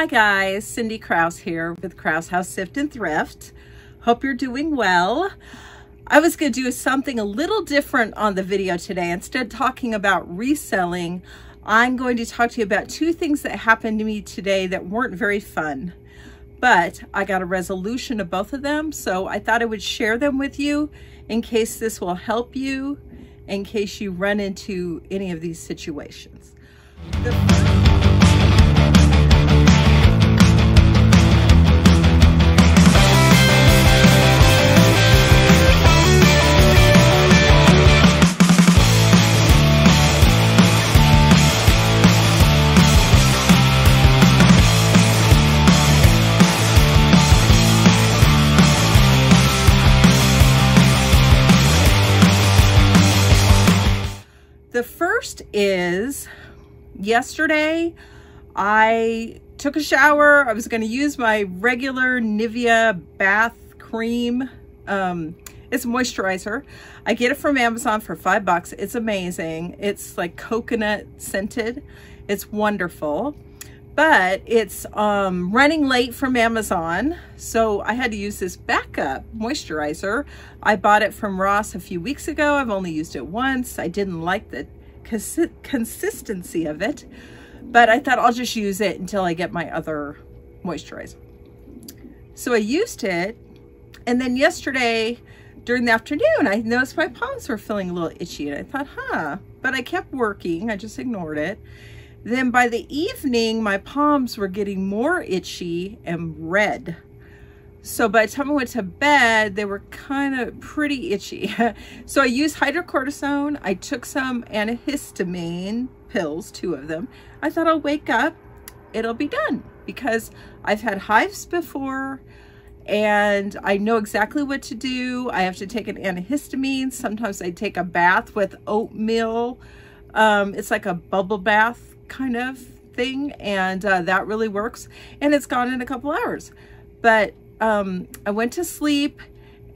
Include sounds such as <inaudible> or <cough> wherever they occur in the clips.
Hi guys, Cindy Krause here with Krause Haus Sift and Thrift. Hope you're doing well. I was going to do something a little different on the video today. Instead of talking about reselling, I'm going to talk to you about two things that happened to me today that weren't very fun. But I got a resolution of both of them, so I thought I would share them with you in case this will help you, in case you run into any of these situations. The The first is yesterday I took a shower. I was going to use my regular Nivea bath cream. Um, it's moisturizer. I get it from Amazon for five bucks. It's amazing. It's like coconut scented. It's wonderful but it's um, running late from Amazon. So I had to use this backup moisturizer. I bought it from Ross a few weeks ago. I've only used it once. I didn't like the consi consistency of it, but I thought I'll just use it until I get my other moisturizer. So I used it. And then yesterday during the afternoon, I noticed my palms were feeling a little itchy and I thought, huh, but I kept working. I just ignored it. Then by the evening, my palms were getting more itchy and red. So by the time I went to bed, they were kind of pretty itchy. <laughs> so I used hydrocortisone. I took some antihistamine pills, two of them. I thought I'll wake up, it'll be done because I've had hives before and I know exactly what to do. I have to take an antihistamine. Sometimes I take a bath with oatmeal. Um, it's like a bubble bath kind of thing and uh, that really works and it's gone in a couple hours. But um, I went to sleep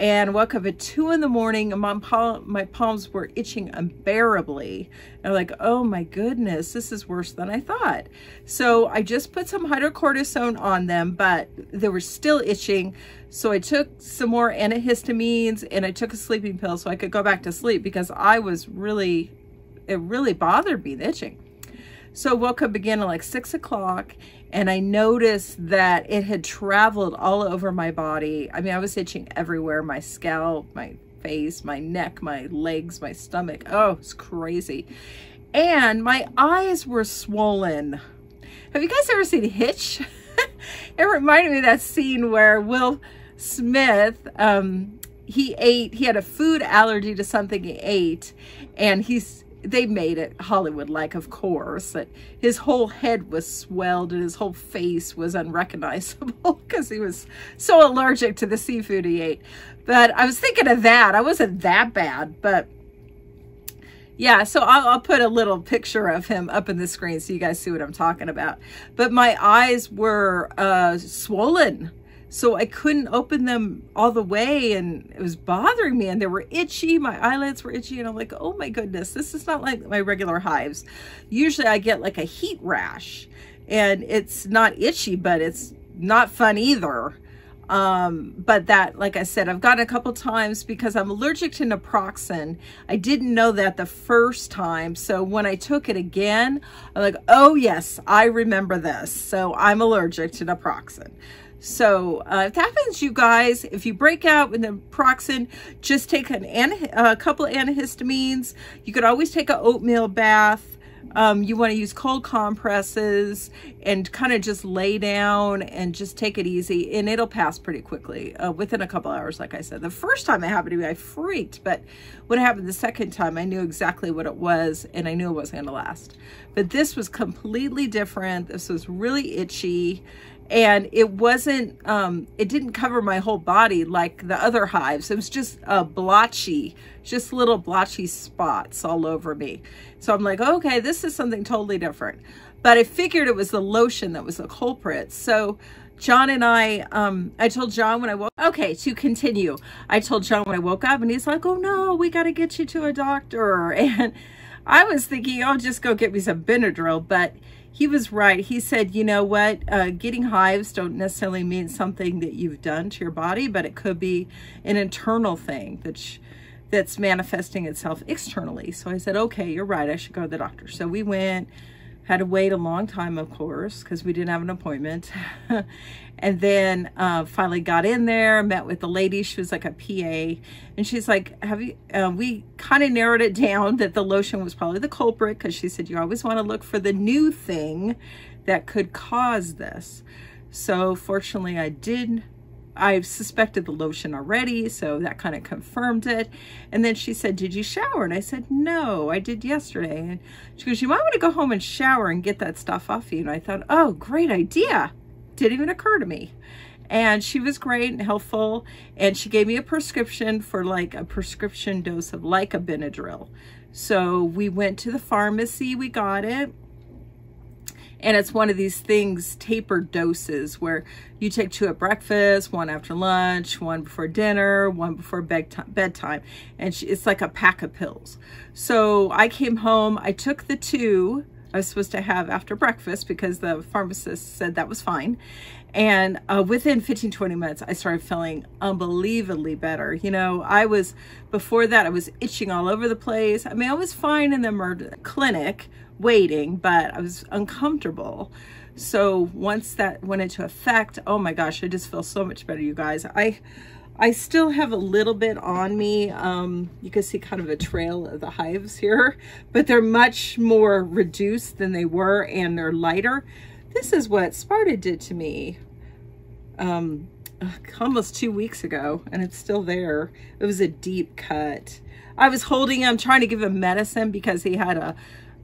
and woke up at two in the morning and my, palm, my palms were itching unbearably. And I'm like oh my goodness this is worse than I thought. So I just put some hydrocortisone on them but they were still itching. So I took some more antihistamines and I took a sleeping pill so I could go back to sleep because I was really it really bothered me the itching so woke up again at like six o'clock and I noticed that it had traveled all over my body. I mean, I was itching everywhere, my scalp, my face, my neck, my legs, my stomach. Oh, it's crazy. And my eyes were swollen. Have you guys ever seen Hitch? <laughs> it reminded me of that scene where Will Smith, um, he ate, he had a food allergy to something he ate and he's they made it Hollywood-like, of course, that his whole head was swelled and his whole face was unrecognizable <laughs> because he was so allergic to the seafood he ate. But I was thinking of that. I wasn't that bad, but yeah, so I'll, I'll, put a little picture of him up in the screen so you guys see what I'm talking about. But my eyes were uh, swollen so I couldn't open them all the way and it was bothering me and they were itchy. My eyelids were itchy and I'm like, oh my goodness, this is not like my regular hives. Usually I get like a heat rash and it's not itchy, but it's not fun either. Um, but that, like I said, I've gotten a couple times because I'm allergic to naproxen. I didn't know that the first time. So when I took it again, I'm like, oh yes, I remember this. So I'm allergic to naproxen. So uh, if that happens, you guys, if you break out with naproxen, just take an, a couple antihistamines. You could always take an oatmeal bath. Um, you want to use cold compresses and kind of just lay down and just take it easy and it'll pass pretty quickly uh, within a couple hours like I said the first time it happened to me I freaked but when it happened the second time I knew exactly what it was and I knew it wasn't going to last but this was completely different this was really itchy and it wasn't um it didn't cover my whole body like the other hives. It was just a blotchy just little blotchy spots all over me. So i'm like okay this is something totally different. But i figured it was the lotion that was the culprit. So John and I, um, I told John when I woke, okay, to continue, I told John when I woke up and he's like, oh no, we got to get you to a doctor. <laughs> And I was thinking, I'll just go get me some Benadryl, but he was right. He said, you know what, uh, getting hives don't necessarily mean something that you've done to your body, but it could be an internal thing that's, that's manifesting itself externally. So I said, okay, you're right. I should go to the doctor. So we went, had to wait a long time, of course, because we didn't have an appointment. <laughs> and then uh, finally got in there, met with the lady. She was like a PA. And she's like, have you, uh, we kind of narrowed it down that the lotion was probably the culprit because she said, you always want to look for the new thing that could cause this. So fortunately I did I suspected the lotion already, so that kind of confirmed it. And then she said, did you shower? And I said, no, I did yesterday. And she goes, you might want to go home and shower and get that stuff off you. And I thought, oh, great idea. Didn't even occur to me. And she was great and helpful. And she gave me a prescription for like a prescription dose of like a Benadryl. So we went to the pharmacy, we got it and it's one of these things, tapered doses, where you take two at breakfast, one after lunch, one before dinner, one before bedtime. And it's like a pack of pills. So I came home, I took the two I was supposed to have after breakfast because the pharmacist said that was fine. And uh, within 15, 20 minutes, I started feeling unbelievably better. You know, I was, before that, I was itching all over the place. I mean, I was fine in the clinic waiting, but I was uncomfortable. So once that went into effect, oh my gosh, I just feel so much better, you guys. I I still have a little bit on me. Um, you can see kind of a trail of the hives here, <laughs> but they're much more reduced than they were and they're lighter. This is what Sparta did to me um, almost two weeks ago and it's still there. It was a deep cut. I was holding him, trying to give him medicine because he had a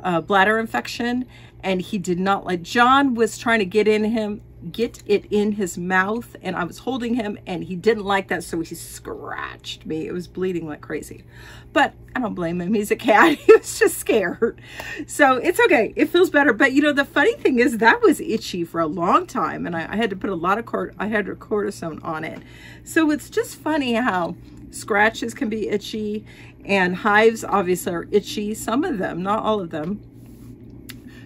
uh, bladder infection and he did not like John was trying to get in him get it in his mouth and I was holding him and he didn't like that so he scratched me. It was bleeding like crazy. But I don't blame him. He's a cat. <laughs> He was just scared. So it's okay. It feels better. But you know the funny thing is that was itchy for a long time and I, I had to put a lot of cort I had cortisone on it. So it's just funny how scratches can be itchy and hives obviously are itchy. Some of them not all of them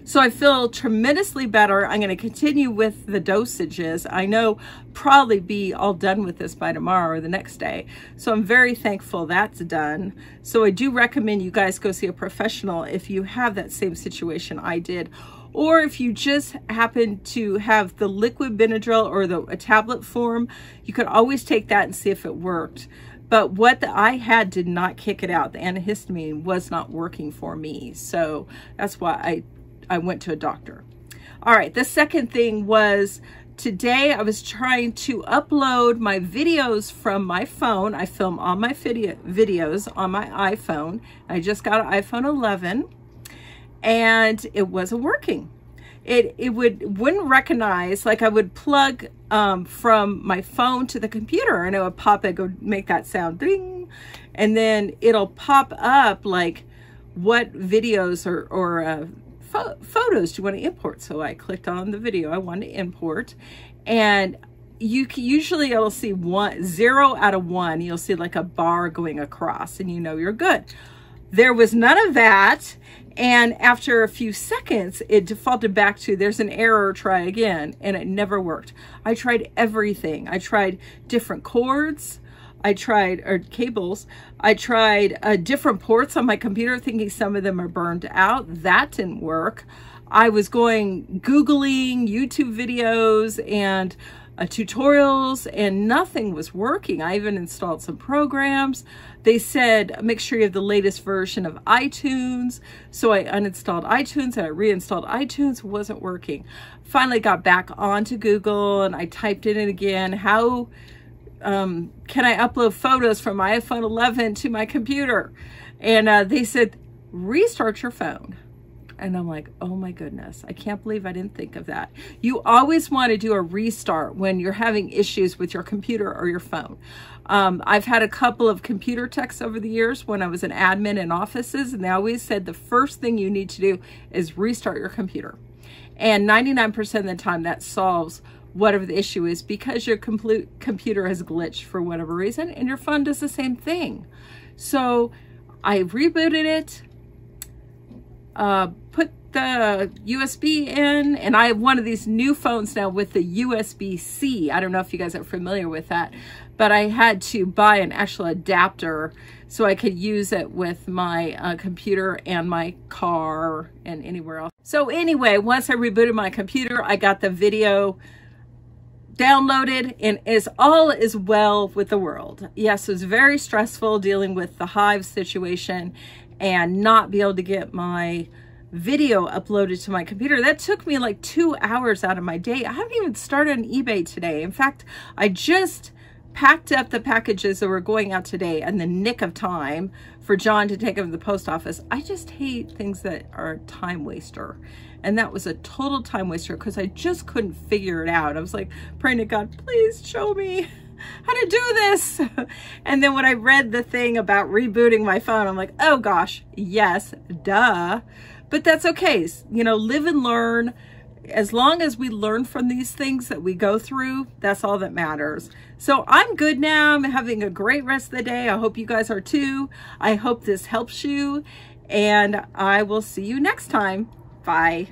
so I feel tremendously better. I'm going to continue with the dosages. I know probably be all done with this by tomorrow or the next day. So I'm very thankful that's done. So I do recommend you guys go see a professional if you have that same situation I did or if you just happen to have the liquid Benadryl or the a tablet form, you could always take that and see if it worked. But what the, I had did not kick it out. The antihistamine was not working for me. So that's why I I went to a doctor. All right, the second thing was today I was trying to upload my videos from my phone. I film all my video videos on my iPhone. I just got an iPhone 11 and it wasn't working. It, it would wouldn't recognize like I would plug um, from my phone to the computer and it would pop it would make that sound ding and then it'll pop up like what videos or, or uh, photos do you want to import? So I clicked on the video I want to import and you can, usually you'll see one zero out of one you'll see like a bar going across and you know you're good. There was none of that and after a few seconds it defaulted back to there's an error try again and it never worked. I tried everything. I tried different cords I tried, or cables, I tried uh, different ports on my computer thinking some of them are burned out. That didn't work. I was going Googling YouTube videos and uh, tutorials and nothing was working. I even installed some programs. They said, make sure you have the latest version of iTunes. So I uninstalled iTunes and I reinstalled iTunes, wasn't working. Finally got back onto Google and I typed it in again, how um, can I upload photos from my iPhone 11 to my computer? And uh, they said, restart your phone. And I'm like, oh my goodness, I can't believe I didn't think of that. You always want to do a restart when you're having issues with your computer or your phone. Um, I've had a couple of computer techs over the years when I was an admin in offices, and they always said the first thing you need to do is restart your computer. And 99% of the time that solves whatever the issue is because your complete computer has glitched for whatever reason and your phone does the same thing. So I rebooted it, uh, put the USB in and I have one of these new phones now with the USB-C. I don't know if you guys are familiar with that, but I had to buy an actual adapter so I could use it with my uh, computer and my car and anywhere else. So anyway, once I rebooted my computer, I got the video downloaded and is all is well with the world. Yes, it was very stressful dealing with the hive situation and not be able to get my video uploaded to my computer. That took me like two hours out of my day. I haven't even started on eBay today. In fact, I just packed up the packages that were going out today in the nick of time for John to take them to the post office. I just hate things that are time waster. And that was a total time waster because I just couldn't figure it out. I was like praying to God, please show me <laughs> how to do this. <laughs> And then when I read the thing about rebooting my phone, I'm like, oh gosh, yes, duh. But that's okay. You know, live and learn. As long as we learn from these things that we go through, that's all that matters. So I'm good now. I'm having a great rest of the day. I hope you guys are too. I hope this helps you. And I will see you next time. Bye.